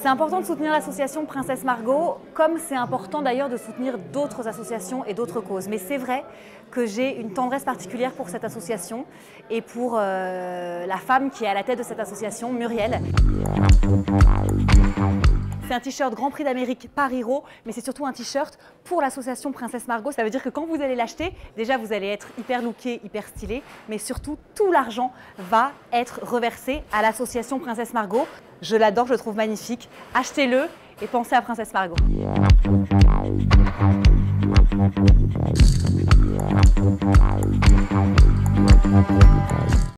C'est important de soutenir l'association Princesse Margot, comme c'est important d'ailleurs de soutenir d'autres associations et d'autres causes. Mais c'est vrai que j'ai une tendresse particulière pour cette association et pour euh, la femme qui est à la tête de cette association, Muriel. C'est un t-shirt Grand Prix d'Amérique par Hiro, mais c'est surtout un t-shirt pour l'association Princesse Margot. Ça veut dire que quand vous allez l'acheter, déjà vous allez être hyper looké, hyper stylé, mais surtout tout l'argent va être reversé à l'association Princesse Margot. Je l'adore, je le trouve magnifique. Achetez-le et pensez à Princesse Margot.